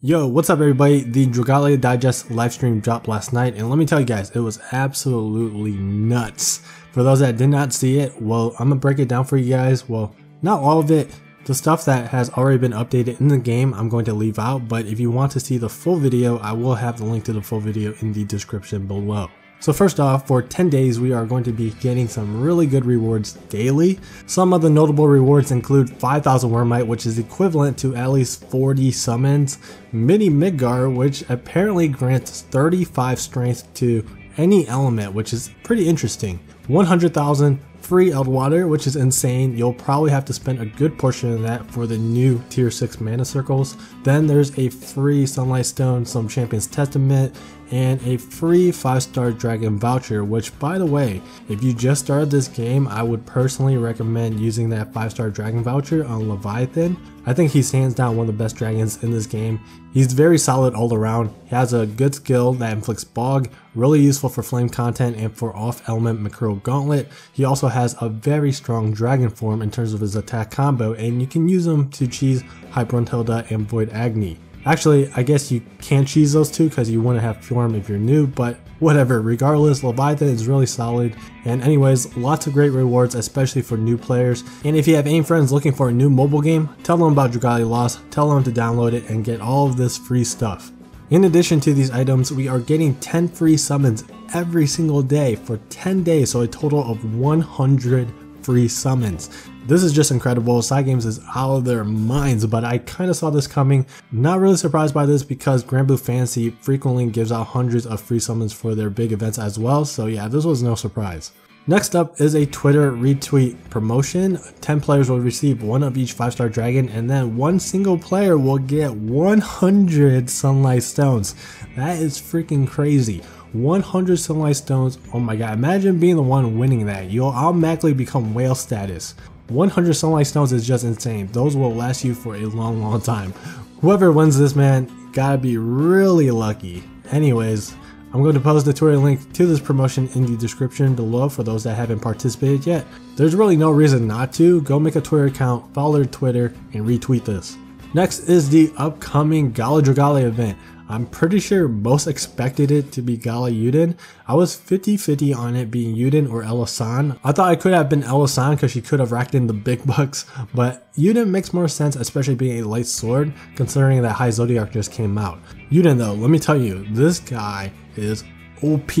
Yo, what's up everybody? The Dragalia Digest livestream dropped last night and let me tell you guys, it was absolutely nuts. For those that did not see it, well, I'm gonna break it down for you guys. Well, not all of it. The stuff that has already been updated in the game, I'm going to leave out, but if you want to see the full video, I will have the link to the full video in the description below. So first off, for 10 days we are going to be getting some really good rewards daily. Some of the notable rewards include 5000 Wyrmite which is equivalent to at least 40 summons, Mini Midgar, which apparently grants 35 strength to any element, which is pretty interesting. 100,000 free Eldwater, which is insane. You'll probably have to spend a good portion of that for the new tier 6 mana circles. Then there's a free Sunlight Stone, some Champion's Testament, and a free 5 star dragon voucher which by the way if you just started this game I would personally recommend using that 5 star dragon voucher on Leviathan. I think he's hands down one of the best dragons in this game. He's very solid all around. He has a good skill that inflicts bog, really useful for flame content and for off element Mercurial Gauntlet. He also has a very strong dragon form in terms of his attack combo and you can use him to cheese High Brunhilda and Void Agni. Actually, I guess you can't cheese those two because you want to have form if you're new, but whatever. Regardless, Leviathan is really solid. And anyways, lots of great rewards, especially for new players. And if you have any friends looking for a new mobile game, tell them about Dragalia Lost, tell them to download it and get all of this free stuff. In addition to these items, we are getting 10 free summons every single day for 10 days, so a total of 100 free summons. This is just incredible. Cygames is out of their minds, but I kind of saw this coming. Not really surprised by this because Granblue Fantasy frequently gives out hundreds of free summons for their big events as well, so yeah, this was no surprise. Next up is a Twitter retweet promotion. 10 players will receive one of each 5 star dragon and then one single player will get 100 sunlight stones. That is freaking crazy. 100 sunlight stones. Oh my god, imagine being the one winning that. You'll automatically become whale status. 100 sunlight stones is just insane. Those will last you for a long, long time. Whoever wins this, man, gotta be really lucky. Anyways, I'm going to post the Twitter link to this promotion in the description below for those that haven't participated yet. There's really no reason not to. Go make a Twitter account, follow their Twitter, and retweet this. Next is the upcoming Gala Dragalia event. I'm pretty sure most expected it to be Gala Euden. I was 50-50 on it being Euden or Elisanne. I thought it could have been Elisanne because she could have racked in the big bucks, but Euden makes more sense, especially being a light sword, considering that High Zodiark just came out. Euden though, let me tell you, this guy is OP.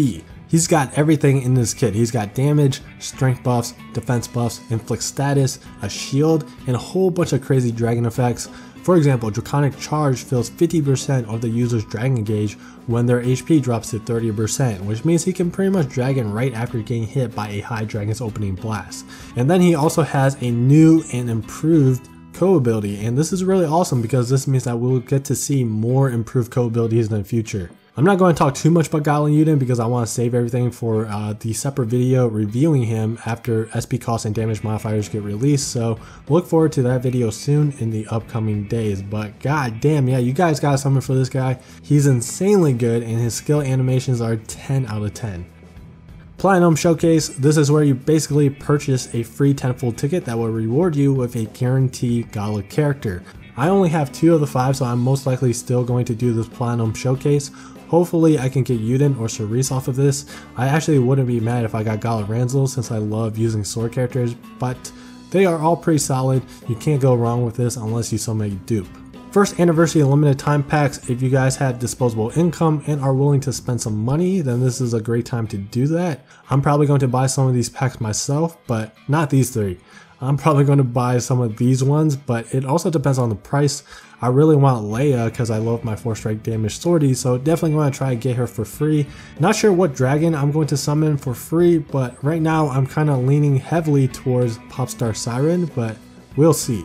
He's got everything in this kit. He's got damage, strength buffs, defense buffs, inflict status, a shield, and a whole bunch of crazy dragon effects. For example, Draconic Charge fills 50% of the user's Dragon Gauge when their HP drops to 30%, which means he can pretty much Dragon right after getting hit by a high Dragon's opening blast. And then he also has a new and improved co ability, and this is really awesome because this means that we'll get to see more improved co abilities in the future. I'm not going to talk too much about Gala Euden because I want to save everything for uh, the separate video reviewing him after SP costs and damage modifiers get released. So look forward to that video soon in the upcoming days. But god damn, yeah, you guys got something for this guy. He's insanely good and his skill animations are 10 out of 10. Platinum Showcase, this is where you basically purchase a free tenfold ticket that will reward you with a guaranteed Gala character. I only have two of the five, so I'm most likely still going to do this Platinum Showcase. Hopefully I can get Euden or Cerise off of this. I actually wouldn't be mad if I got Gala Ranzal since I love using sword characters, but they are all pretty solid. You can't go wrong with this unless you a dupe. First anniversary limited time packs, if you guys have disposable income and are willing to spend some money, then this is a great time to do that. I'm probably going to buy some of these packs myself, but not these three. I'm probably going to buy some of these ones, but it also depends on the price. I really want Leia because I love my 4 strike damage swordy, so definitely going to try to get her for free. Not sure what dragon I'm going to summon for free, but right now I'm kind of leaning heavily towards Popstar Siren, but we'll see.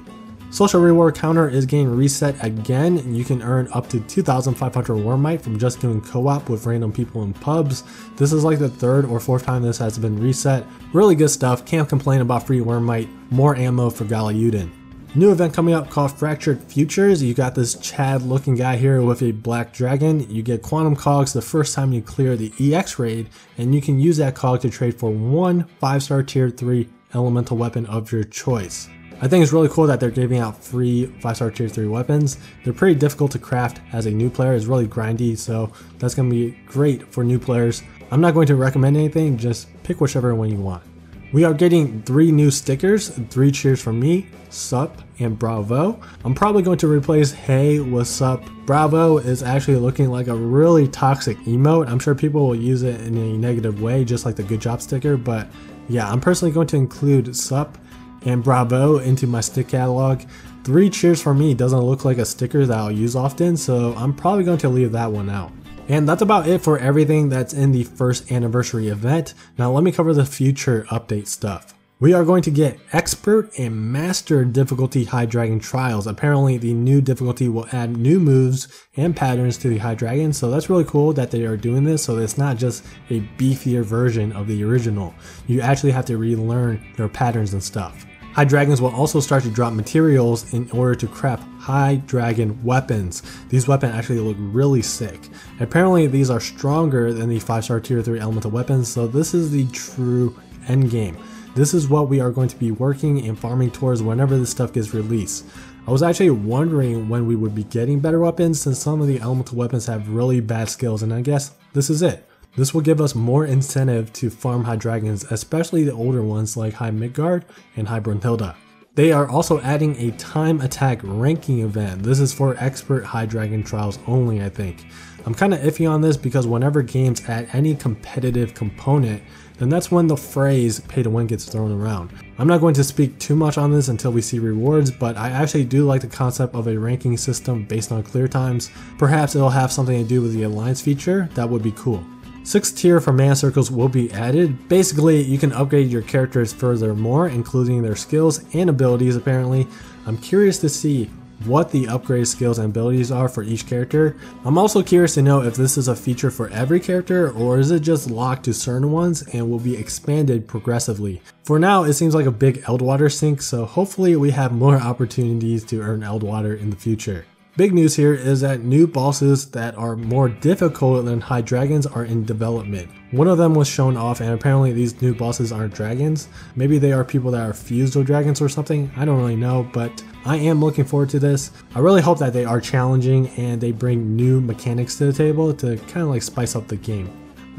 Social reward counter is getting reset again and you can earn up to 2500 Wyrmite from just doing co-op with random people in pubs. This is like the third or fourth time this has been reset. Really good stuff, can't complain about free Wyrmite, more ammo for Gala Euden. New event coming up called Fractured Futures. You got this Chad looking guy here with a black dragon. You get quantum cogs the first time you clear the EX raid, and you can use that cog to trade for one 5 star tier 3 elemental weapon of your choice. I think it's really cool that they're giving out free 5 star tier 3 weapons. They're pretty difficult to craft as a new player, it's really grindy, so that's going to be great for new players. I'm not going to recommend anything, just pick whichever one you want. We are getting three new stickers, three cheers from me, sup, and bravo. I'm probably going to replace hey, what's up. Bravo is actually looking like a really toxic emote. I'm sure people will use it in a negative way, just like the good job sticker, but yeah, I'm personally going to include sup and bravo into my stick catalog. Three cheers for me doesn't look like a sticker that I'll use often, so I'm probably going to leave that one out. And that's about it for everything that's in the first anniversary event. Now let me cover the future update stuff. We are going to get Expert and Master difficulty High Dragon trials. Apparently the new difficulty will add new moves and patterns to the High Dragon, so that's really cool that they are doing this so it's not just a beefier version of the original. You actually have to relearn their patterns and stuff. High Dragons will also start to drop materials in order to craft High Dragon weapons. These weapons actually look really sick. Apparently these are stronger than the 5 star tier 3 elemental weapons, so this is the true end game. This is what we are going to be working and farming towards whenever this stuff gets released. I was actually wondering when we would be getting better weapons since some of the elemental weapons have really bad skills and I guess this is it. This will give us more incentive to farm high dragons, especially the older ones like High Midgard and High Brunhilda. They are also adding a time attack ranking event. This is for expert high dragon trials only, I think. I'm kind of iffy on this because whenever games add any competitive component, then that's when the phrase pay to win gets thrown around. I'm not going to speak too much on this until we see rewards, but I actually do like the concept of a ranking system based on clear times. Perhaps it'll have something to do with the alliance feature, that would be cool. 6 tier for mana circles will be added. Basically, you can upgrade your characters furthermore, including their skills and abilities apparently. I'm curious to see what the upgrade skills and abilities are for each character. I'm also curious to know if this is a feature for every character or is it just locked to certain ones and will be expanded progressively. For now, it seems like a big Eldwater sink, so hopefully we have more opportunities to earn Eldwater in the future. Big news here is that new bosses that are more difficult than high dragons are in development. One of them was shown off and apparently these new bosses aren't dragons. Maybe they are people that are fused with dragons or something, I don't really know, but I am looking forward to this. I really hope that they are challenging and they bring new mechanics to the table to kind of like spice up the game.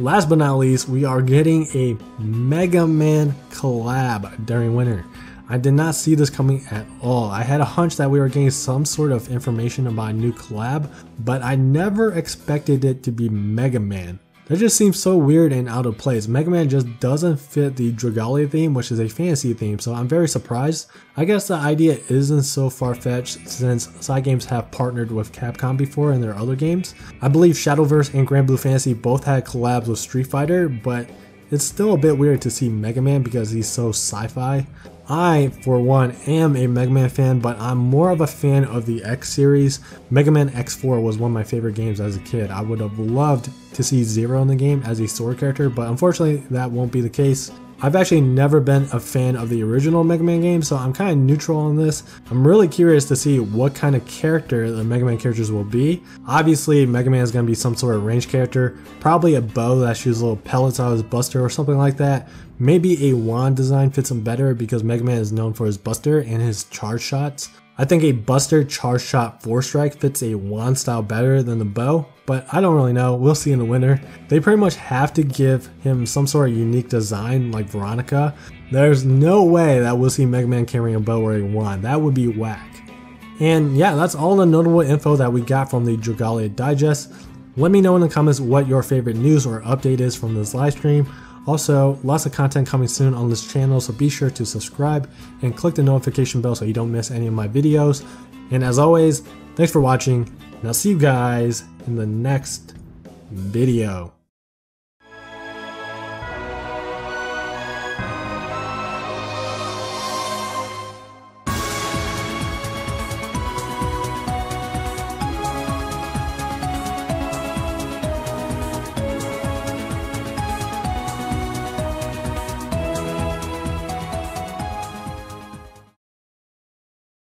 Last but not least, we are getting a Mega Man collab during winter. I did not see this coming at all. I had a hunch that we were getting some sort of information about a new collab, but I never expected it to be Mega Man. That just seems so weird and out of place. Mega Man just doesn't fit the Dragalia theme, which is a fantasy theme, so I'm very surprised. I guess the idea isn't so far-fetched since Cygames have partnered with Capcom before in their other games. I believe Shadowverse and Granblue Fantasy both had collabs with Street Fighter, but it's still a bit weird to see Mega Man because he's so sci-fi. I, for one, am a Mega Man fan, but I'm more of a fan of the X series. Mega Man X4 was one of my favorite games as a kid. I would have loved to see Zero in the game as a sword character, but unfortunately that won't be the case. I've actually never been a fan of the original Mega Man game, so I'm kind of neutral on this. I'm really curious to see what kind of character the Mega Man characters will be. Obviously, Mega Man is going to be some sort of range character, probably a bow that shoots little pellets out of his buster or something like that. Maybe a wand design fits him better because Mega Man is known for his buster and his charge shots. I think a Buster Charge Shot 4 Strike fits a wand style better than the bow, but I don't really know. We'll see in the winter. They pretty much have to give him some sort of unique design like Veronica. There's no way that we'll see Mega Man carrying a bow or a wand. That would be whack. And yeah, that's all the notable info that we got from the Dragalia Digest. Let me know in the comments what your favorite news or update is from this live stream. Also, lots of content coming soon on this channel, so be sure to subscribe and click the notification bell so you don't miss any of my videos. And as always, thanks for watching, and I'll see you guys in the next video.